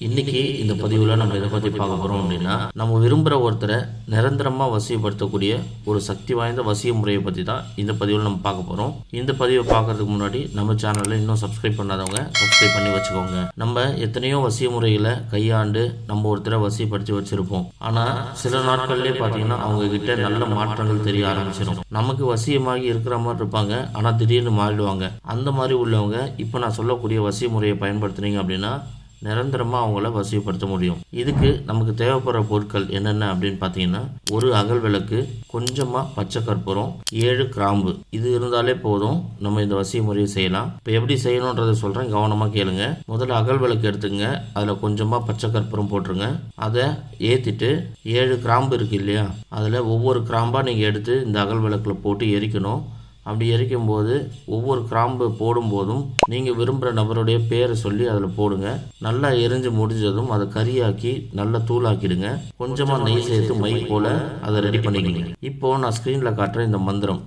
இன்னைக்கு இந்த பதிவில் நம்ம இதை பற்றி பார்க்க போகிறோம் அப்படின்னா நம்ம விரும்புகிற ஒருத்தரை நிரந்தரமாக வசியப்படுத்தக்கூடிய ஒரு சக்தி வாய்ந்த வசிய முறையை பற்றி தான் இந்த பதிவில் நம்ம பார்க்க போகிறோம் இந்த பதிவை பார்க்கறதுக்கு முன்னாடி நம்ம சேனலில் இன்னும் சப்ஸ்கிரைப் பண்ணாதவங்க சப்ஸ்கிரைப் பண்ணி வச்சுக்கோங்க. நம்ம எத்தனையோ வசிய முறைகளை கையாண்டு நம்ம ஒருத்தரை வசியப்படுத்தி வச்சிருப்போம். ஆனால் சில நாட்கள்லேயே பார்த்தீங்கன்னா அவங்க கிட்ட நல்ல மாற்றங்கள் தெரிய ஆரம்பிச்சிடும் நமக்கு வசியமாகி இருக்கிற மாதிரி இருப்பாங்க ஆனால் திடீர்னு மாறிடுவாங்க. அந்த மாதிரி உள்ளவங்க இப்போ நான் சொல்லக்கூடிய வசிய முறையை பயன்படுத்துனீங்க அப்படின்னா நிரந்தரமாக அவங்கள வசதிப்படுத்த முடியும். இதுக்கு நமக்கு தேவைப்படுற பொருட்கள் என்னென்ன அப்படின்னு பார்த்தீங்கன்னா ஒரு அகல் விளக்கு கொஞ்சமாக பச்சை கற்பூரம் ஏழு கிராம்பு. இது இருந்தாலே போதும். நம்ம இந்த வசிய முறையை செய்யலாம். இப்போ எப்படி செய்யணுன்றதை சொல்கிறேன் கவனமாக கேளுங்க. முதல்ல அகல் விளக்கு எடுத்துங்க அதில் கொஞ்சமாக பச்சை கற்பூரம் போட்டுருங்க. அதை ஏற்றிட்டு ஏழு கிராம்பு இருக்கு இல்லையா? அதில் ஒவ்வொரு கிராம்பாக நீங்கள் எடுத்து இந்த அகல் விளக்கில் போட்டு எரிக்கணும். அப்படி எரிக்கும் போது ஒவ்வொரு கிராம்பு போடும்போதும் நீங்கள் விரும்புகிற நபருடைய பேரை சொல்லி அதில் போடுங்க. நல்லா எரிஞ்சு முடிஞ்சதும் அதை கறியாக்கி நல்லா தூளாக்கிடுங்க. கொஞ்சமாக நெய் சேர்த்து மை போல் அதை ரெடி பண்ணிக்கங்க இப்போ நான் ஸ்க்ரீனில் காட்டுற இந்த மந்திரம்.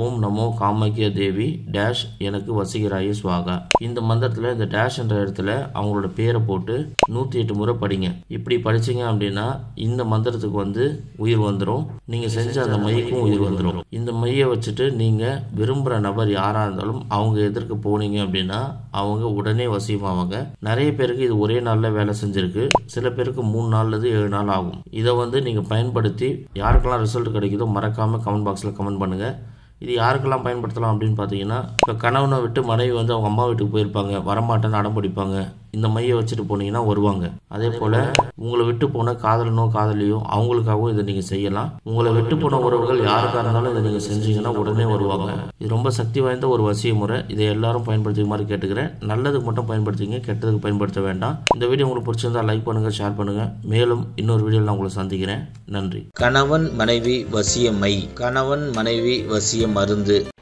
ஓம் நமோ காமாக்கிய தேவி டேஷ் எனக்கு வசிகராயி சுவாகா. இந்த மந்திரத்தில் இந்த டேஷ் என்ற இடத்துல அவங்களோட பேரை போட்டு நூற்றி எட்டு முறை படிங்க. இப்படி படிச்சீங்க அப்படின்னா இந்த மந்திரத்துக்கு வந்து உயிர் வந்துடும் நீங்கள் செஞ்ச அந்த மைக்கும் உயிர் வந்துடும் இந்த மையை வச்சுட்டு நீங்கள் விரும்புகிற நபர் யாராக இருந்தாலும் அவங்க எதற்கு போனீங்க அப்படின்னா அவங்க உடனே வசியமாவாங்க. நிறைய பேருக்கு இது ஒரே நாளில் வேலை செஞ்சிருக்கு. சில பேருக்கு மூணு நாள்லது ஏழு நாள் ஆகும். இதை வந்து நீங்கள் பயன்படுத்தி யாருக்கெல்லாம் ரிசல்ட் கிடைக்குதோ மறக்காமல் கமெண்ட் பாக்ஸில் கமெண்ட் பண்ணுங்கள் இது யாருக்கெல்லாம் பயன்படுத்தலாம் அப்படின்னு பார்த்தீங்கன்னா இப்போ கணவனை விட்டு மனைவி வந்து அவங்க அம்மா வீட்டுக்கு போயிருப்பாங்க வரமாட்டேன்னு அடம் பிடிப்பாங்க. இந்த மையை வச்சுட்டு போனீங்கன்னா வருவாங்க. அதே போல் உங்களை விட்டு போன காதலனோ காதலியோ அவங்களுக்காகவும் இதை நீங்கள் செய்யலாம். உங்களை விட்டு போன உறவுகள் யாருக்காக இருந்தாலும் இதை நீங்கள் செஞ்சீங்கன்னா உடனே வருவாங்க. இது ரொம்ப சக்தி வாய்ந்த ஒரு வசிய முறை. இதை எல்லாரும் பயன்படுத்திக்க மாதிரி கேட்டுக்கிறேன். நல்லதுக்கு மட்டும் பயன்படுத்திங்க கெட்டதுக்கு பயன்படுத்த வேண்டாம். இந்த வீடியோ உங்களுக்கு பிடிச்சிருந்தா லைக் பண்ணுங்கள் ஷேர் பண்ணுங்கள் மேலும் இன்னொரு வீடியோவில் நான் உங்களை சந்திக்கிறேன். நன்றி. கணவன் மனைவி வசிய மை. கணவன் மனைவி வசிய மருந்து.